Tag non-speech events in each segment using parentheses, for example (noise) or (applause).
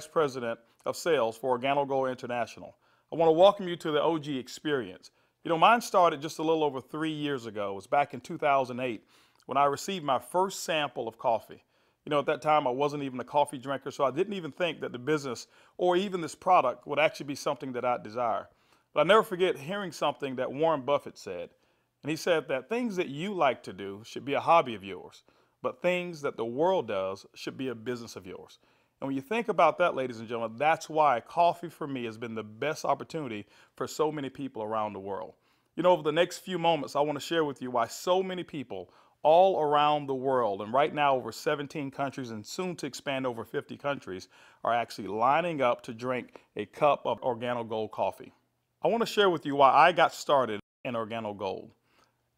Vice President of Sales for OrganoGold International. I want to welcome you to the OG experience. You know, mine started just a little over three years ago. It was back in 2008 when I received my first sample of coffee. You know, at that time, I wasn't even a coffee drinker, so I didn't even think that the business or even this product would actually be something that I'd desire. But I never forget hearing something that Warren Buffett said. And he said that things that you like to do should be a hobby of yours, but things that the world does should be a business of yours. And when you think about that, ladies and gentlemen, that's why coffee for me has been the best opportunity for so many people around the world. You know, over the next few moments, I want to share with you why so many people all around the world, and right now over 17 countries and soon to expand over 50 countries, are actually lining up to drink a cup of Organo Gold coffee. I want to share with you why I got started in Organo Gold.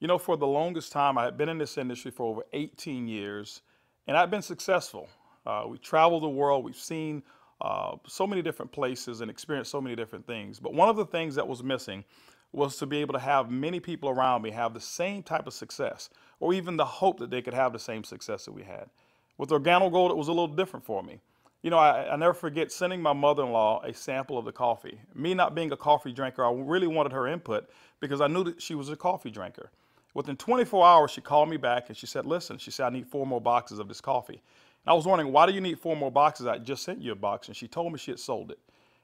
You know, for the longest time, I had been in this industry for over 18 years, and I've been successful. Uh, we traveled the world, we've seen uh, so many different places and experienced so many different things. But one of the things that was missing was to be able to have many people around me have the same type of success, or even the hope that they could have the same success that we had. With OrganoGold, it was a little different for me. You know, I, I never forget sending my mother-in-law a sample of the coffee. Me not being a coffee drinker, I really wanted her input because I knew that she was a coffee drinker. Within 24 hours, she called me back and she said, listen, she said, I need four more boxes of this coffee. I was wondering, why do you need four more boxes? I just sent you a box. And she told me she had sold it.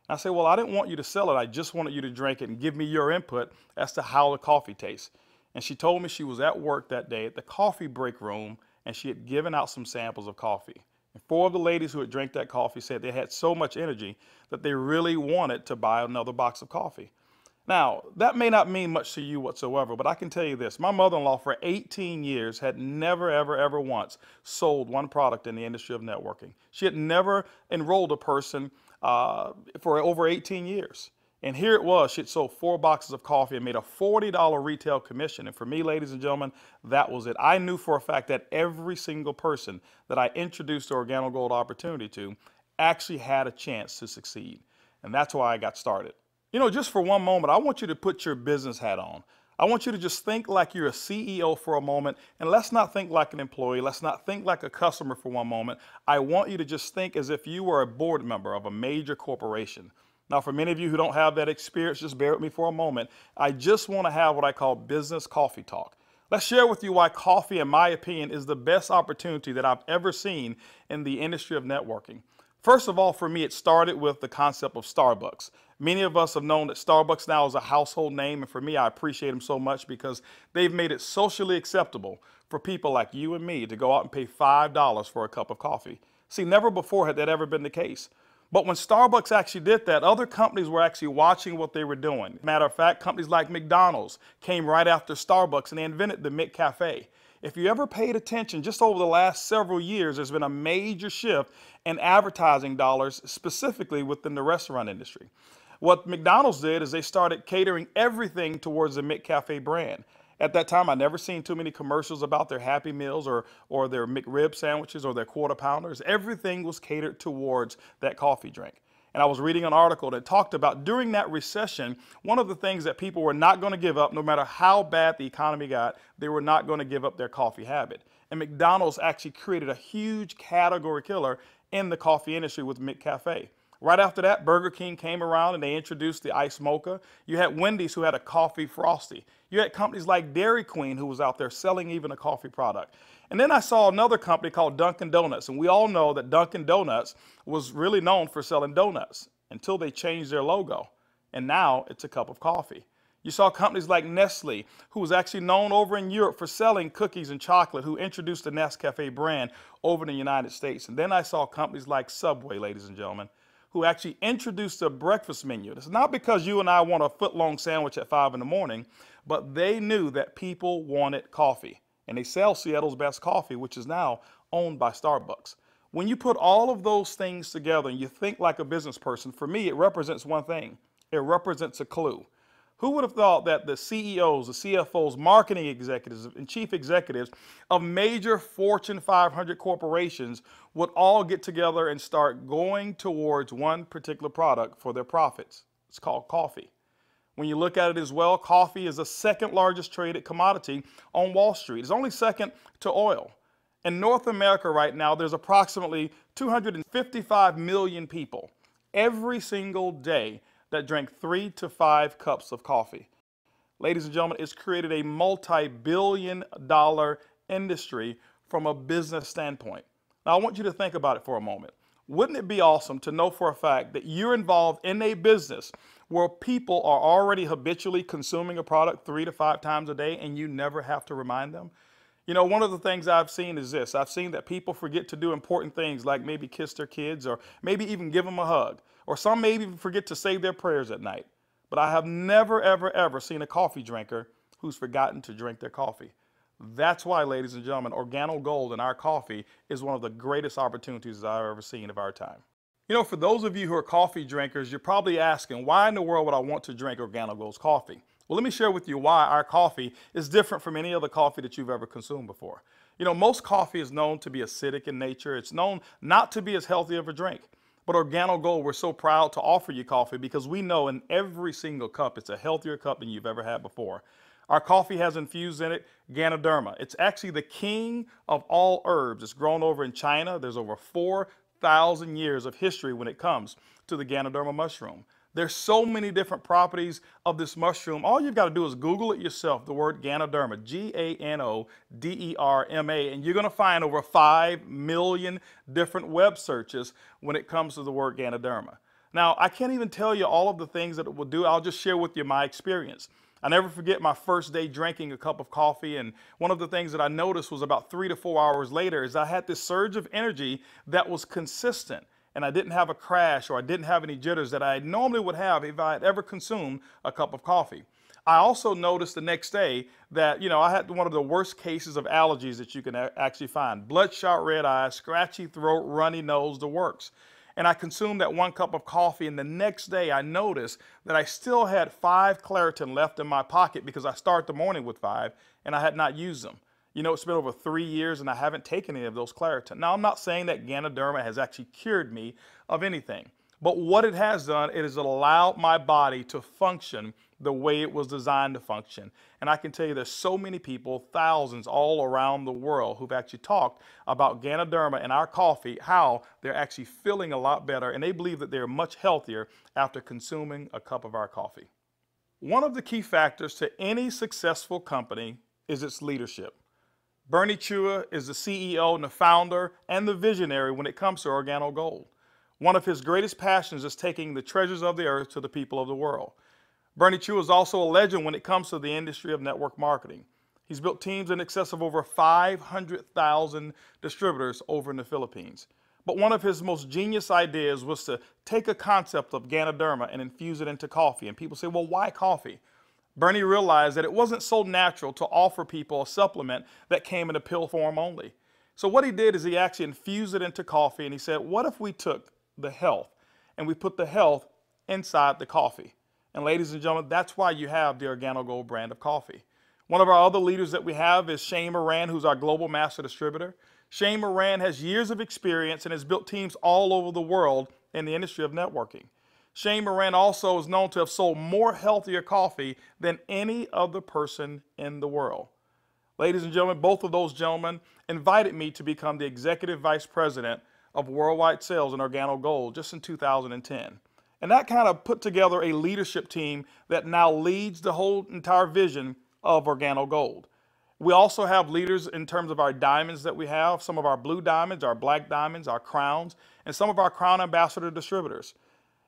And I said, well, I didn't want you to sell it. I just wanted you to drink it and give me your input as to how the coffee tastes. And she told me she was at work that day at the coffee break room and she had given out some samples of coffee. And four of the ladies who had drank that coffee said they had so much energy that they really wanted to buy another box of coffee. Now, that may not mean much to you whatsoever, but I can tell you this. My mother-in-law for 18 years had never, ever, ever once sold one product in the industry of networking. She had never enrolled a person uh, for over 18 years. And here it was, she had sold four boxes of coffee and made a $40 retail commission. And for me, ladies and gentlemen, that was it. I knew for a fact that every single person that I introduced the OrganoGold opportunity to actually had a chance to succeed. And that's why I got started. You know, just for one moment, I want you to put your business hat on. I want you to just think like you're a CEO for a moment, and let's not think like an employee. Let's not think like a customer for one moment. I want you to just think as if you were a board member of a major corporation. Now, for many of you who don't have that experience, just bear with me for a moment. I just want to have what I call business coffee talk. Let's share with you why coffee, in my opinion, is the best opportunity that I've ever seen in the industry of networking. First of all, for me, it started with the concept of Starbucks. Many of us have known that Starbucks now is a household name, and for me, I appreciate them so much because they've made it socially acceptable for people like you and me to go out and pay $5 for a cup of coffee. See, never before had that ever been the case. But when Starbucks actually did that, other companies were actually watching what they were doing. Matter of fact, companies like McDonald's came right after Starbucks and they invented the McCafe. If you ever paid attention, just over the last several years, there's been a major shift in advertising dollars, specifically within the restaurant industry. What McDonald's did is they started catering everything towards the McCafe brand. At that time, I never seen too many commercials about their Happy Meals or, or their McRib sandwiches or their quarter pounders. Everything was catered towards that coffee drink. And I was reading an article that talked about during that recession, one of the things that people were not going to give up, no matter how bad the economy got, they were not going to give up their coffee habit. And McDonald's actually created a huge category killer in the coffee industry with McCafe. Right after that, Burger King came around and they introduced the Ice Mocha. You had Wendy's who had a coffee frosty. You had companies like Dairy Queen who was out there selling even a coffee product. And then I saw another company called Dunkin' Donuts. And we all know that Dunkin' Donuts was really known for selling donuts until they changed their logo. And now it's a cup of coffee. You saw companies like Nestle, who was actually known over in Europe for selling cookies and chocolate, who introduced the Nescafe brand over in the United States. And then I saw companies like Subway, ladies and gentlemen, who actually introduced the breakfast menu. It's not because you and I want a foot long sandwich at five in the morning, but they knew that people wanted coffee. And they sell Seattle's best coffee, which is now owned by Starbucks. When you put all of those things together and you think like a business person, for me, it represents one thing it represents a clue. Who would have thought that the CEOs, the CFOs, marketing executives, and chief executives of major Fortune 500 corporations would all get together and start going towards one particular product for their profits? It's called coffee. When you look at it as well, coffee is the second largest traded commodity on Wall Street. It's only second to oil. In North America right now, there's approximately 255 million people every single day that drank three to five cups of coffee. Ladies and gentlemen, it's created a multi billion dollar industry from a business standpoint. Now, I want you to think about it for a moment. Wouldn't it be awesome to know for a fact that you're involved in a business where people are already habitually consuming a product three to five times a day and you never have to remind them? You know, one of the things I've seen is this I've seen that people forget to do important things like maybe kiss their kids or maybe even give them a hug, or some maybe forget to say their prayers at night. But I have never, ever, ever seen a coffee drinker who's forgotten to drink their coffee. That's why, ladies and gentlemen, Organo Gold in our coffee is one of the greatest opportunities I've ever seen of our time. You know, for those of you who are coffee drinkers, you're probably asking, why in the world would I want to drink Organo Gold's coffee? Well, let me share with you why our coffee is different from any other coffee that you've ever consumed before. You know, most coffee is known to be acidic in nature. It's known not to be as healthy of a drink. But Organo Gold, we're so proud to offer you coffee because we know in every single cup, it's a healthier cup than you've ever had before. Our coffee has infused in it Ganoderma. It's actually the king of all herbs. It's grown over in China. There's over 4,000 years of history when it comes to the Ganoderma mushroom. There's so many different properties of this mushroom. All you've got to do is Google it yourself, the word Ganoderma, G-A-N-O-D-E-R-M-A, and you're going to find over 5 million different web searches when it comes to the word Ganoderma. Now, I can't even tell you all of the things that it will do. I'll just share with you my experience. I never forget my first day drinking a cup of coffee. And one of the things that I noticed was about three to four hours later is I had this surge of energy that was consistent and I didn't have a crash or I didn't have any jitters that I normally would have if I had ever consumed a cup of coffee. I also noticed the next day that, you know, I had one of the worst cases of allergies that you can actually find. Bloodshot red eyes, scratchy throat, runny nose, the works. And I consumed that one cup of coffee and the next day I noticed that I still had five Claritin left in my pocket because I start the morning with five and I had not used them. You know, it's been over three years and I haven't taken any of those Claritin. Now, I'm not saying that Ganoderma has actually cured me of anything, but what it has done, it has allowed my body to function the way it was designed to function. And I can tell you there's so many people, thousands all around the world who've actually talked about Ganoderma and our coffee, how they're actually feeling a lot better and they believe that they're much healthier after consuming a cup of our coffee. One of the key factors to any successful company is its leadership. Bernie Chua is the CEO and the founder and the visionary when it comes to Organo Gold. One of his greatest passions is taking the treasures of the earth to the people of the world. Bernie Chua is also a legend when it comes to the industry of network marketing. He's built teams in excess of over 500,000 distributors over in the Philippines. But one of his most genius ideas was to take a concept of Ganoderma and infuse it into coffee. And people say, well, why coffee? Bernie realized that it wasn't so natural to offer people a supplement that came in a pill form only. So what he did is he actually infused it into coffee and he said, what if we took the health and we put the health inside the coffee? And ladies and gentlemen, that's why you have the Organo Gold brand of coffee. One of our other leaders that we have is Shane Morand, who's our global master distributor. Shane Morand has years of experience and has built teams all over the world in the industry of networking. Shane Morand also is known to have sold more healthier coffee than any other person in the world. Ladies and gentlemen, both of those gentlemen invited me to become the executive vice president of worldwide sales in Organo Gold just in 2010. And that kind of put together a leadership team that now leads the whole entire vision of Organo Gold. We also have leaders in terms of our diamonds that we have, some of our blue diamonds, our black diamonds, our crowns, and some of our crown ambassador distributors.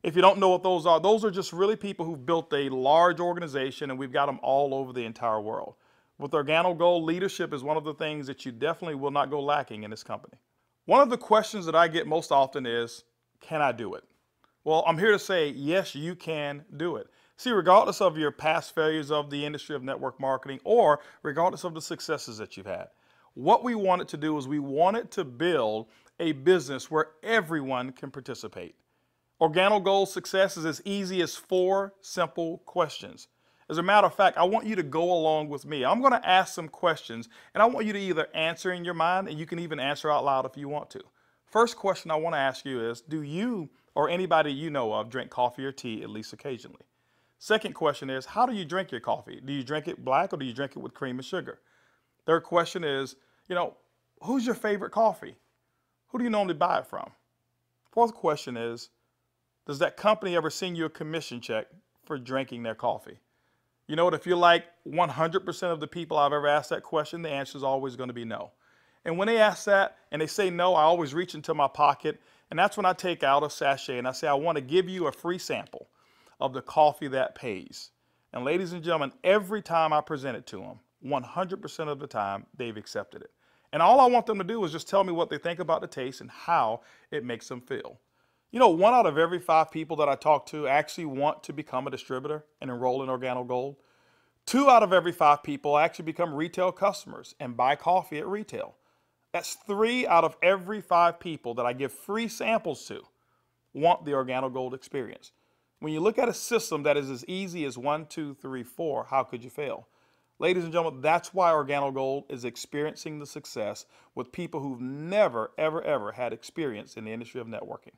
If you don't know what those are, those are just really people who've built a large organization and we've got them all over the entire world. With Organo Gold, leadership is one of the things that you definitely will not go lacking in this company. One of the questions that I get most often is, can I do it? Well, I'm here to say, yes, you can do it. See, regardless of your past failures of the industry of network marketing or regardless of the successes that you've had, what we wanted to do is we wanted to build a business where everyone can participate. Organo Gold success is as easy as four simple questions. As a matter of fact, I want you to go along with me. I'm going to ask some questions, and I want you to either answer in your mind, and you can even answer out loud if you want to. First question I want to ask you is Do you or anybody you know of drink coffee or tea at least occasionally? Second question is How do you drink your coffee? Do you drink it black or do you drink it with cream and sugar? Third question is You know, who's your favorite coffee? Who do you normally buy it from? Fourth question is, does that company ever send you a commission check for drinking their coffee? You know what? If you're like 100% of the people I've ever asked that question, the answer is always going to be no. And when they ask that and they say no, I always reach into my pocket. And that's when I take out a sachet and I say, I want to give you a free sample of the coffee that pays. And ladies and gentlemen, every time I present it to them, 100% of the time, they've accepted it. And all I want them to do is just tell me what they think about the taste and how it makes them feel. You know, one out of every five people that I talk to actually want to become a distributor and enroll in Organo Gold. Two out of every five people actually become retail customers and buy coffee at retail. That's three out of every five people that I give free samples to want the Organo Gold experience. When you look at a system that is as easy as one, two, three, four, how could you fail? Ladies and gentlemen, that's why Organo Gold is experiencing the success with people who've never, ever, ever had experience in the industry of networking.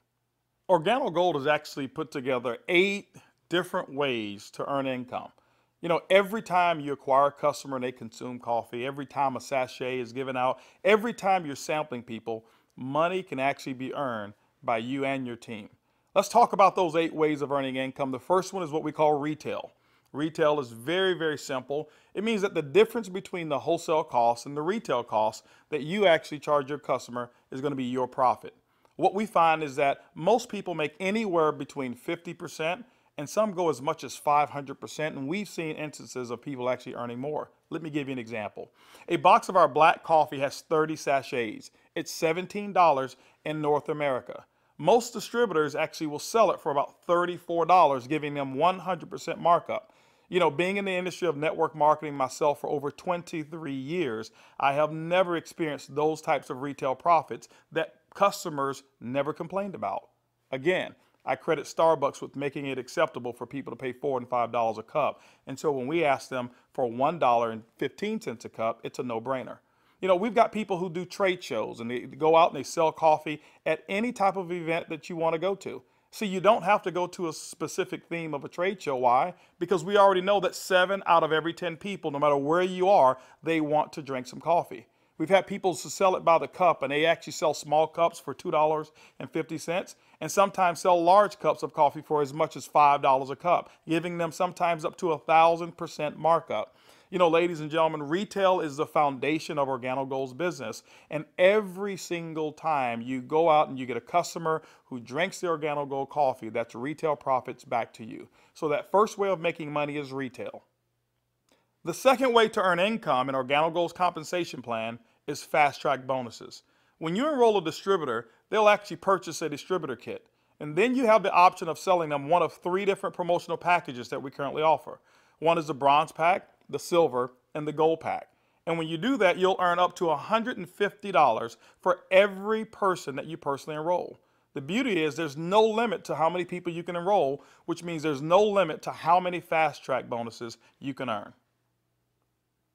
OrganoGold has actually put together eight different ways to earn income. You know, every time you acquire a customer and they consume coffee, every time a sachet is given out, every time you're sampling people, money can actually be earned by you and your team. Let's talk about those eight ways of earning income. The first one is what we call retail. Retail is very, very simple. It means that the difference between the wholesale cost and the retail cost that you actually charge your customer is going to be your profit. What we find is that most people make anywhere between 50% and some go as much as 500%, and we've seen instances of people actually earning more. Let me give you an example. A box of our black coffee has 30 sachets. It's $17 in North America. Most distributors actually will sell it for about $34, giving them 100% markup. You know, being in the industry of network marketing myself for over 23 years, I have never experienced those types of retail profits that customers never complained about. Again, I credit Starbucks with making it acceptable for people to pay four and five dollars a cup. And so when we ask them for one dollar and fifteen cents a cup, it's a no-brainer. You know, we've got people who do trade shows and they go out and they sell coffee at any type of event that you want to go to. See, you don't have to go to a specific theme of a trade show. Why? Because we already know that seven out of every 10 people, no matter where you are, they want to drink some coffee. We've had people sell it by the cup, and they actually sell small cups for $2.50, and sometimes sell large cups of coffee for as much as $5 a cup, giving them sometimes up to a thousand percent markup. You know, ladies and gentlemen, retail is the foundation of OrganoGold's business. And every single time you go out and you get a customer who drinks the OrganoGold coffee, that's retail profits back to you. So that first way of making money is retail. The second way to earn income in OrganoGold's compensation plan is fast track bonuses. When you enroll a distributor, they'll actually purchase a distributor kit. And then you have the option of selling them one of three different promotional packages that we currently offer. One is the bronze pack, the silver, and the gold pack. And when you do that, you'll earn up to $150 for every person that you personally enroll. The beauty is there's no limit to how many people you can enroll, which means there's no limit to how many fast track bonuses you can earn.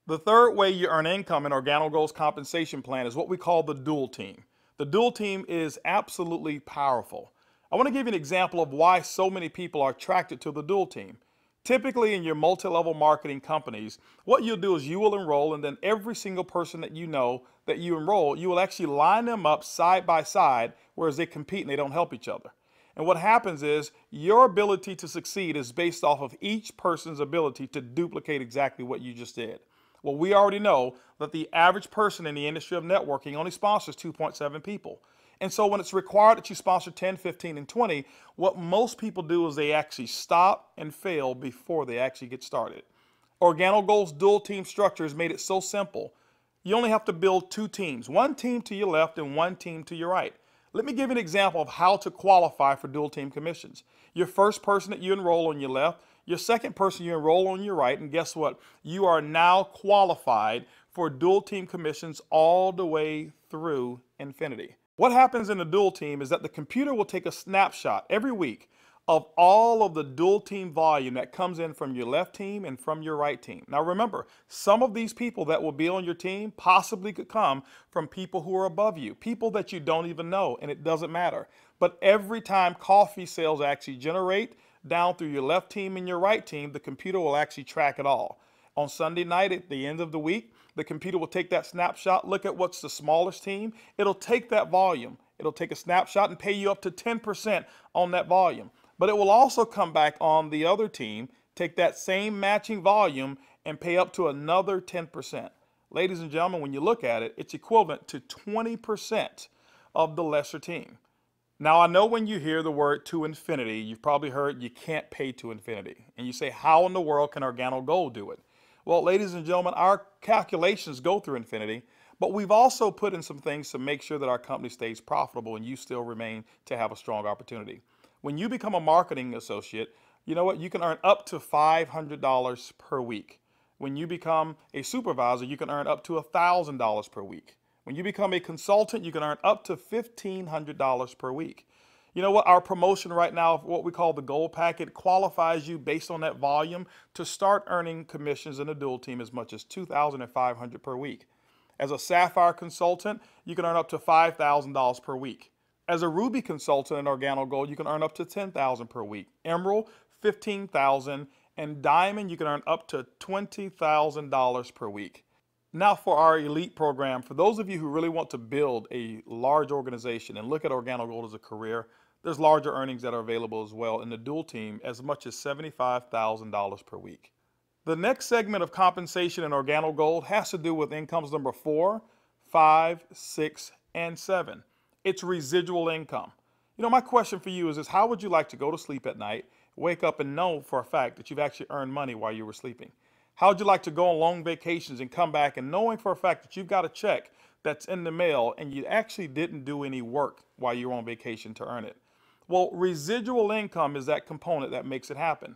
The third way you earn income in OrganoGold's compensation plan is what we call the dual team. The dual team is absolutely powerful. I want to give you an example of why so many people are attracted to the dual team. Typically in your multi-level marketing companies, what you'll do is you will enroll and then every single person that you know that you enroll, you will actually line them up side by side, whereas they compete and they don't help each other. And what happens is your ability to succeed is based off of each person's ability to duplicate exactly what you just did. Well, we already know that the average person in the industry of networking only sponsors 2.7 people. And so when it's required that you sponsor 10, 15, and 20, what most people do is they actually stop and fail before they actually get started. OrganoGold's dual team structure has made it so simple. You only have to build two teams, one team to your left and one team to your right. Let me give you an example of how to qualify for dual team commissions. Your first person that you enroll on your left, your second person you enroll on your right, and guess what? You are now qualified for dual team commissions all the way through infinity. What happens in the dual team is that the computer will take a snapshot every week of all of the dual team volume that comes in from your left team and from your right team. Now remember, some of these people that will be on your team possibly could come from people who are above you, people that you don't even know, and it doesn't matter. But every time coffee sales actually generate down through your left team and your right team, the computer will actually track it all. On Sunday night at the end of the week, The computer will take that snapshot, look at what's the smallest team. It'll take that volume. It'll take a snapshot and pay you up to 10% on that volume. But it will also come back on the other team, take that same matching volume and pay up to another 10%. Ladies and gentlemen, when you look at it, it's equivalent to 20% of the lesser team. Now, I know when you hear the word to infinity, you've probably heard you can't pay to infinity. And you say, how in the world can Organo Gold do it? Well, ladies and gentlemen, our calculations go through infinity, but we've also put in some things to make sure that our company stays profitable and you still remain to have a strong opportunity. When you become a marketing associate, you know what? You can earn up to $500 per week. When you become a supervisor, you can earn up to $1,000 per week. When you become a consultant, you can earn up to $1,500 per week. You know what? Our promotion right now, what we call the gold packet, qualifies you based on that volume to start earning commissions in a dual team as much as $2,500 per week. As a Sapphire consultant, you can earn up to $5,000 per week. As a Ruby consultant in Organo Gold, you can earn up to $10,000 per week. Emerald, $15,000, and Diamond, you can earn up to $20,000 per week. Now for our elite program, for those of you who really want to build a large organization and look at Organo Gold as a career, there's larger earnings that are available as well in the dual team as much as $75,000 per week. The next segment of compensation in Organo Gold has to do with incomes number four, five, six, and seven. It's residual income. You know, my question for you is, is how would you like to go to sleep at night, wake up and know for a fact that you've actually earned money while you were sleeping? How would you like to go on long vacations and come back and knowing for a fact that you've got a check that's in the mail and you actually didn't do any work while you were on vacation to earn it? Well, residual income is that component that makes it happen.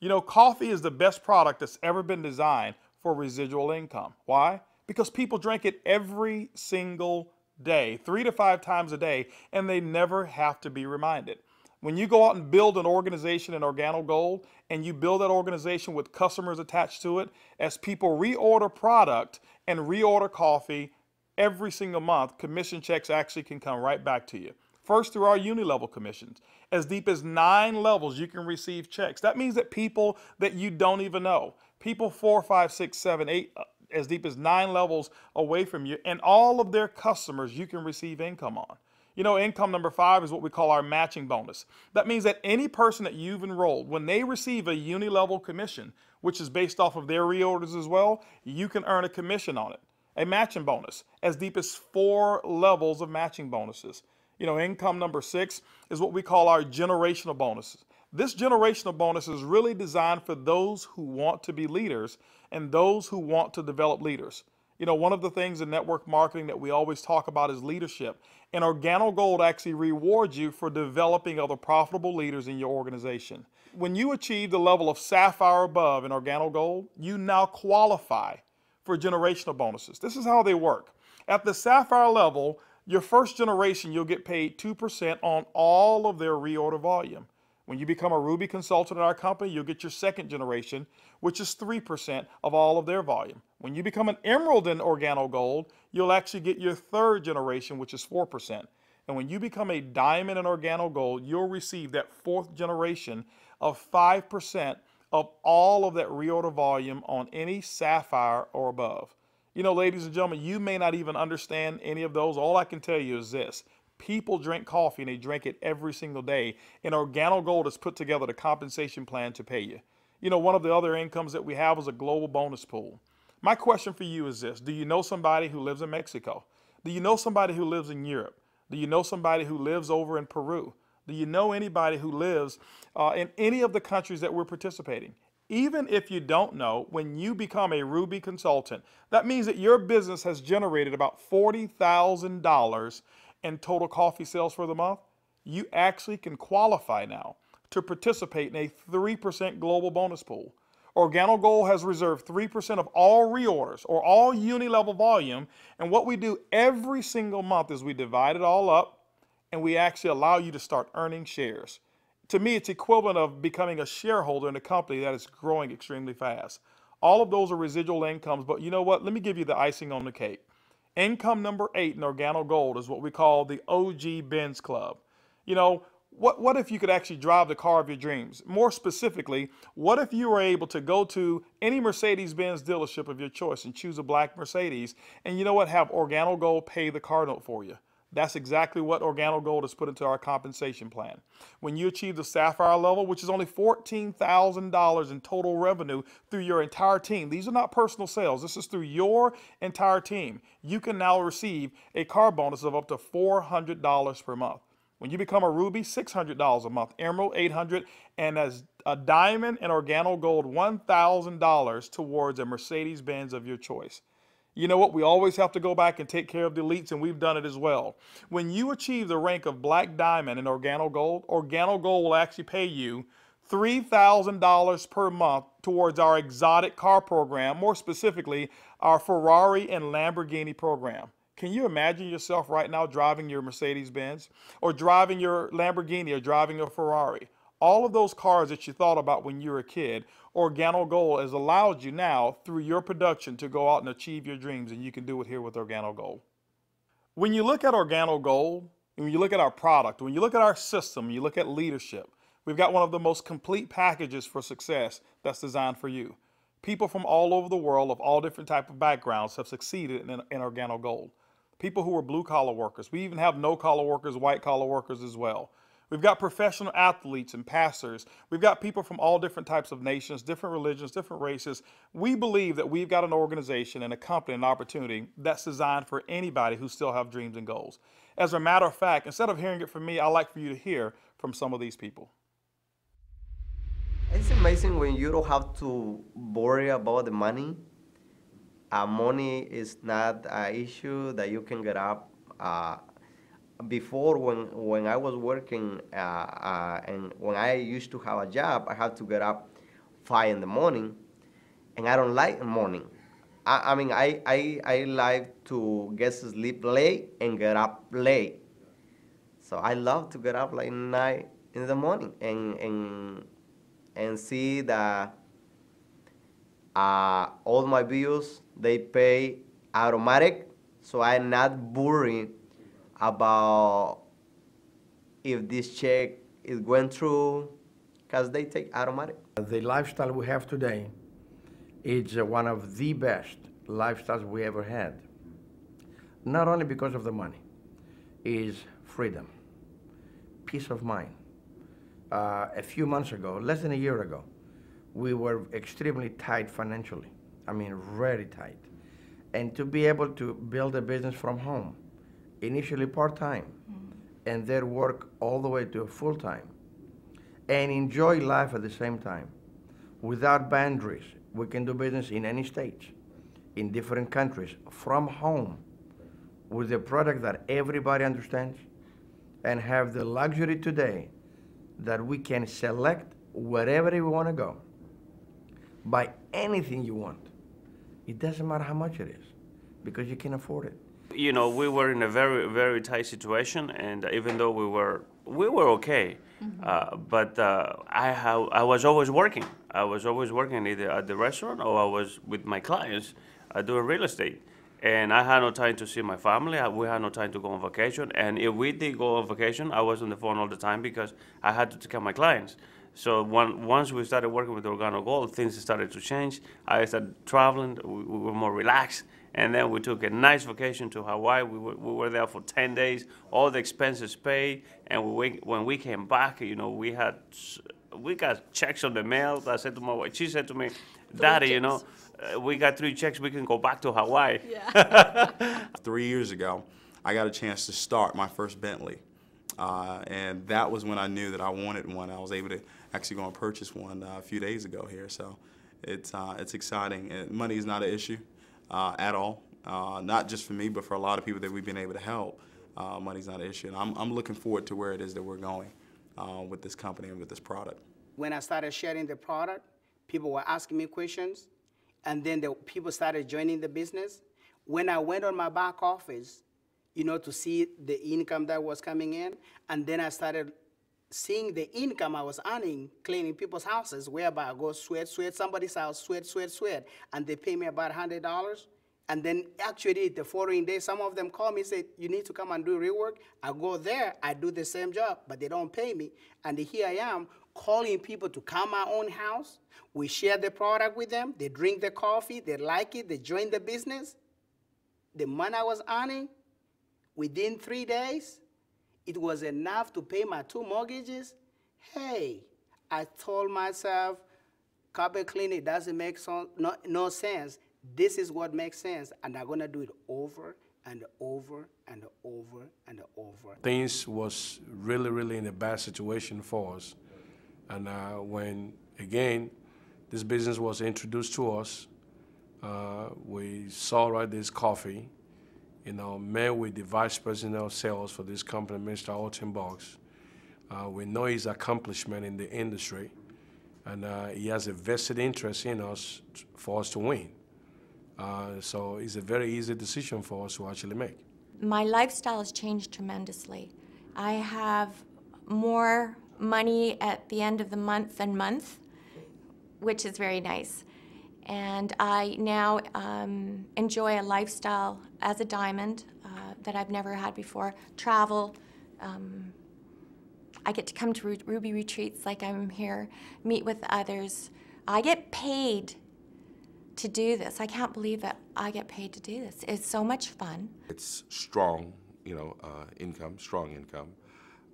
You know, coffee is the best product that's ever been designed for residual income. Why? Because people drink it every single day, three to five times a day, and they never have to be reminded. When you go out and build an organization in Organo Gold and you build that organization with customers attached to it, as people reorder product and reorder coffee every single month, commission checks actually can come right back to you. First, through our uni-level commissions. As deep as nine levels, you can receive checks. That means that people that you don't even know, people four, five, six, seven, eight, uh, as deep as nine levels away from you, and all of their customers you can receive income on. You know, income number five is what we call our matching bonus. That means that any person that you've enrolled, when they receive a uni-level commission, which is based off of their reorders as well, you can earn a commission on it. A matching bonus, as deep as four levels of matching bonuses. You know, income number six is what we call our generational bonuses. This generational bonus is really designed for those who want to be leaders and those who want to develop leaders. You know, one of the things in network marketing that we always talk about is leadership. And Organo Gold actually rewards you for developing other profitable leaders in your organization. When you achieve the level of Sapphire above in Organo Gold, you now qualify for generational bonuses. This is how they work. At the Sapphire level, your first generation, you'll get paid 2% on all of their reorder volume. When you become a Ruby consultant in our company, you'll get your second generation, which is 3% of all of their volume. When you become an Emerald in Organo Gold, you'll actually get your third generation, which is 4%. And when you become a Diamond in Organo Gold, you'll receive that fourth generation of 5% of all of that reorder volume on any Sapphire or above. You know, ladies and gentlemen, you may not even understand any of those. All I can tell you is this People drink coffee and they drink it every single day. And Organo Gold has put together the compensation plan to pay you. You know, one of the other incomes that we have is a global bonus pool. My question for you is this Do you know somebody who lives in Mexico? Do you know somebody who lives in Europe? Do you know somebody who lives over in Peru? Do you know anybody who lives uh, in any of the countries that we're participating? Even if you don't know, when you become a Ruby consultant, that means that your business has generated about $40,000 and total coffee sales for the month, you actually can qualify now to participate in a 3% global bonus pool. Organo Gold has reserved 3% of all reorders or all uni-level volume. And what we do every single month is we divide it all up and we actually allow you to start earning shares. To me, it's equivalent of becoming a shareholder in a company that is growing extremely fast. All of those are residual incomes, but you know what? Let me give you the icing on the cake. Income number eight in Organo Gold is what we call the OG Benz Club. You know, what, what if you could actually drive the car of your dreams? More specifically, what if you were able to go to any Mercedes Benz dealership of your choice and choose a black Mercedes, and you know what? Have Organo Gold pay the car note for you. That's exactly what Organo Gold has put into our compensation plan. When you achieve the Sapphire level, which is only $14,000 in total revenue through your entire team, these are not personal sales, this is through your entire team, you can now receive a car bonus of up to $400 per month. When you become a Ruby, $600 a month, Emerald, 800 and as a Diamond and Organo Gold, $1,000 towards a Mercedes-Benz of your choice. You know what? We always have to go back and take care of the elites, and we've done it as well. When you achieve the rank of Black Diamond in Organo Gold, Organo Gold will actually pay you $3,000 per month towards our exotic car program, more specifically, our Ferrari and Lamborghini program. Can you imagine yourself right now driving your Mercedes Benz or driving your Lamborghini or driving a Ferrari? All of those cars that you thought about when you were a kid, Organo Gold has allowed you now through your production to go out and achieve your dreams, and you can do it here with Organo Gold. When you look at Organo Gold, when you look at our product, when you look at our system, you look at leadership, we've got one of the most complete packages for success that's designed for you. People from all over the world of all different type of backgrounds have succeeded in, in Organo Gold people who are blue collar workers. We even have no collar workers, white collar workers as well. We've got professional athletes and pastors. We've got people from all different types of nations, different religions, different races. We believe that we've got an organization and a company, an opportunity that's designed for anybody who still have dreams and goals. As a matter of fact, instead of hearing it from me, I'd like for you to hear from some of these people. It's amazing when you don't have to worry about the money uh, money is not an issue that you can get up. Uh, before, when when I was working uh, uh, and when I used to have a job, I had to get up five in the morning, and I don't like morning. I, I mean, I, I I like to get to sleep late and get up late. So I love to get up like nine in the morning and and and see that uh, all my bills they pay automatic, so I'm not worried about if this check is going through, because they take automatic. The lifestyle we have today is uh, one of the best lifestyles we ever had. Not only because of the money, is freedom, peace of mind. Uh, a few months ago, less than a year ago, we were extremely tight financially. I mean, very tight. And to be able to build a business from home, initially part-time, mm. and then work all the way to full-time, and enjoy life at the same time, without boundaries. We can do business in any state, in different countries, from home, with a product that everybody understands, and have the luxury today that we can select wherever we want to go buy anything you want. It doesn't matter how much it is because you can afford it. You know, we were in a very, very tight situation, and even though we were, we were okay, mm-hmm. uh, but uh, I, have, I was always working. I was always working either at the restaurant or I was with my clients uh, doing real estate. And I had no time to see my family. We had no time to go on vacation. And if we did go on vacation, I was on the phone all the time because I had to take care of my clients. So one, once we started working with Organo Gold, things started to change. I started traveling. We, we, were more relaxed. And then we took a nice vacation to Hawaii. We were, we were there for 10 days, all the expenses paid. And we, when we came back, you know, we had, we got checks on the mail. I said to my wife, she said to me, Daddy, you know, uh, we got three checks. We can go back to Hawaii. Yeah. (laughs) three years ago, I got a chance to start my first Bentley. Uh, and that was when I knew that I wanted one. I was able to actually go and purchase one uh, a few days ago here. So it's, uh, it's exciting. And money is not an issue uh, at all, uh, not just for me, but for a lot of people that we've been able to help. Uh, money's not an issue. And I'm, I'm looking forward to where it is that we're going with this company and with this product. When I started sharing the product, people were asking me questions, and then the people started joining the business. When I went on my back office, you know, to see the income that was coming in. And then I started seeing the income I was earning cleaning people's houses, whereby I go sweat, sweat somebody's house, sweat, sweat, sweat, and they pay me about $100. And then actually the following day, some of them call me say, "You need to come and do rework." I go there, I do the same job, but they don't pay me. And here I am calling people to come my own house. We share the product with them. They drink the coffee. They like it. They join the business. The money I was earning, within three days, it was enough to pay my two mortgages. Hey, I told myself, carpet cleaning doesn't make so, no, no sense. This is what makes sense, and I'm gonna do it over and over and over and over. Things was really, really in a bad situation for us, and uh, when again this business was introduced to us, uh, we saw right this coffee, you know, met with the vice president of sales for this company, Mr. Holton Buggs. Uh, we know his accomplishment in the industry, and uh, he has a vested interest in us for us to win. Uh, so it's a very easy decision for us to actually make. My lifestyle has changed tremendously. I have more money at the end of the month than month, which is very nice. And I now um, enjoy a lifestyle as a diamond uh, that I've never had before. Travel. Um, I get to come to Ruby retreats like I'm here, meet with others. I get paid to do this. I can't believe that I get paid to do this. It's so much fun. It's strong, you know, uh, income, strong income.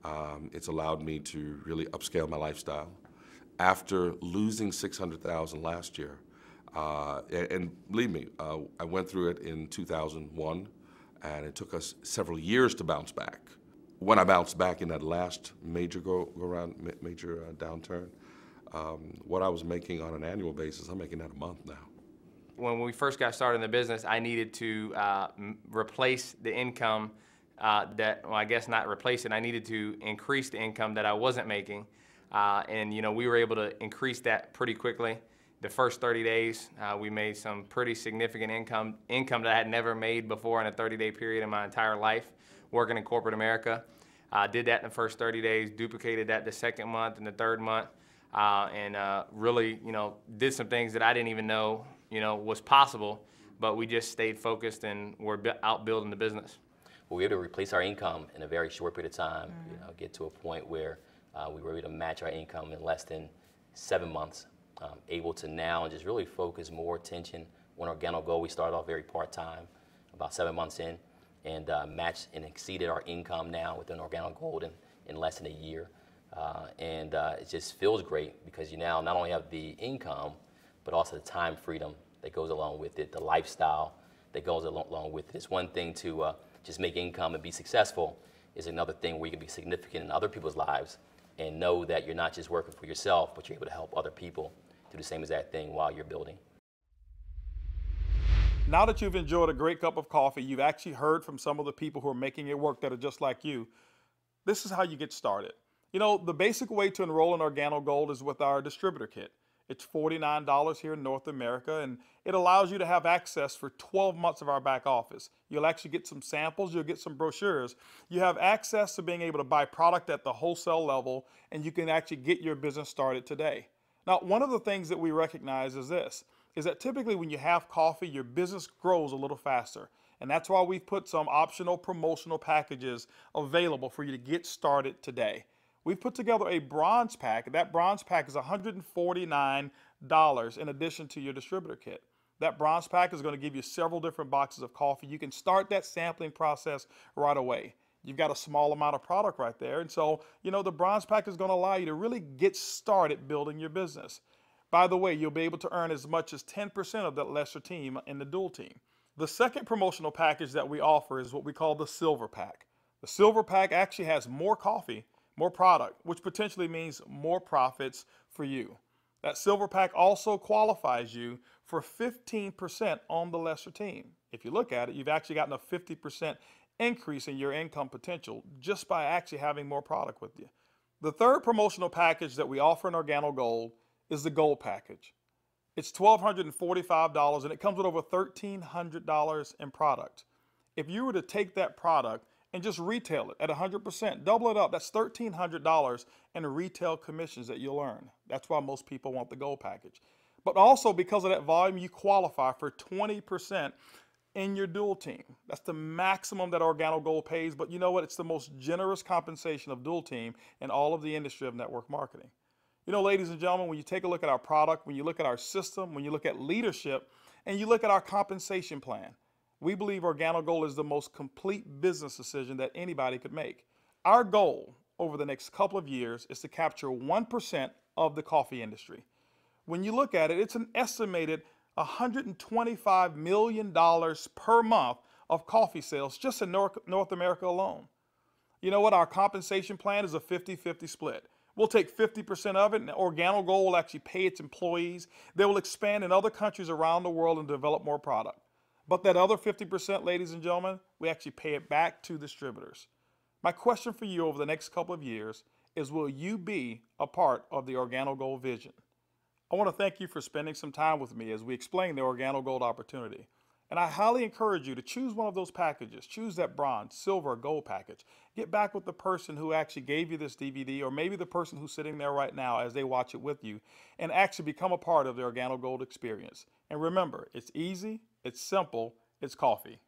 Um, it's allowed me to really upscale my lifestyle. After losing 600,000 last year, uh, and, and believe me, uh, I went through it in 2001, and it took us several years to bounce back. When I bounced back in that last major go, go around, ma- major uh, downturn, um, what I was making on an annual basis, I'm making that a month now. when we first got started in the business, I needed to uh, replace the income uh, that, well, I guess not replace it. I needed to increase the income that I wasn't making, uh, and you know we were able to increase that pretty quickly. The first 30 days, uh, we made some pretty significant income income that I had never made before in a 30-day period in my entire life working in corporate America. Uh, did that in the first 30 days, duplicated that the second month and the third month, uh, and uh, really, you know, did some things that I didn't even know, you know, was possible. But we just stayed focused and we're out building the business. we were able to replace our income in a very short period of time. You know, get to a point where uh, we were able to match our income in less than seven months. Um, able to now and just really focus more attention on Organo Gold. We started off very part time, about seven months in, and uh, matched and exceeded our income now within Organo Gold in, in less than a year. Uh, and uh, it just feels great because you now not only have the income, but also the time freedom that goes along with it, the lifestyle that goes along, along with it. It's one thing to uh, just make income and be successful. Is another thing where you can be significant in other people's lives and know that you're not just working for yourself, but you're able to help other people do the same exact thing while you're building. Now that you've enjoyed a great cup of coffee, you've actually heard from some of the people who are making it work that are just like you. This is how you get started. You know, the basic way to enroll in Organo Gold is with our distributor kit. It's $49 here in North America, and it allows you to have access for 12 months of our back office. You'll actually get some samples, you'll get some brochures. You have access to being able to buy product at the wholesale level, and you can actually get your business started today. Now, one of the things that we recognize is this is that typically when you have coffee, your business grows a little faster. And that's why we've put some optional promotional packages available for you to get started today. We've put together a bronze pack. That bronze pack is $149 in addition to your distributor kit. That bronze pack is going to give you several different boxes of coffee. You can start that sampling process right away. You've got a small amount of product right there. And so, you know, the bronze pack is going to allow you to really get started building your business. By the way, you'll be able to earn as much as 10% of that lesser team in the dual team. The second promotional package that we offer is what we call the silver pack. The silver pack actually has more coffee, more product, which potentially means more profits for you. That silver pack also qualifies you for 15% on the lesser team. If you look at it, you've actually gotten a 50% increase in your income potential just by actually having more product with you. The third promotional package that we offer in Organo Gold is the Gold package. It's $1,245 and it comes with over $1,300 in product. If you were to take that product and just retail it at 100%, double it up, that's $1,300 in retail commissions that you'll earn. That's why most people want the Gold package. But also because of that volume, you qualify for 20% in your dual team. That's the maximum that Organo Gold pays, but you know what? It's the most generous compensation of dual team in all of the industry of network marketing. You know, ladies and gentlemen, when you take a look at our product, when you look at our system, when you look at leadership, and you look at our compensation plan, we believe Organo Gold is the most complete business decision that anybody could make. Our goal over the next couple of years is to capture 1% of the coffee industry. When you look at it, it's an estimated $125 million per month of coffee sales just in North, North America alone. You know what? Our compensation plan is a 50 50 split. We'll take 50% of it, and Organo Gold will actually pay its employees. They will expand in other countries around the world and develop more product. But that other 50%, ladies and gentlemen, we actually pay it back to distributors. My question for you over the next couple of years is will you be a part of the Organo Gold vision? I want to thank you for spending some time with me as we explain the Organo Gold opportunity. And I highly encourage you to choose one of those packages. Choose that bronze, silver, or gold package. Get back with the person who actually gave you this DVD, or maybe the person who's sitting there right now as they watch it with you, and actually become a part of the Organo Gold experience. And remember, it's easy, it's simple, it's coffee.